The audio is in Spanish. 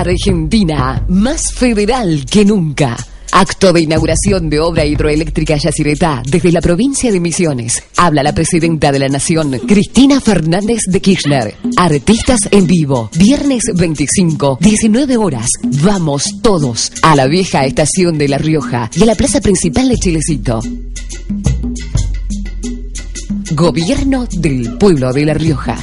Argentina, más federal que nunca. Acto de inauguración de obra hidroeléctrica Yacyretá desde la provincia de Misiones. Habla la presidenta de la Nación, Cristina Fernández de Kirchner. Artistas en vivo, viernes 25, 19 horas. Vamos todos a la vieja estación de La Rioja y a la plaza principal de Chilecito. Gobierno del pueblo de La Rioja.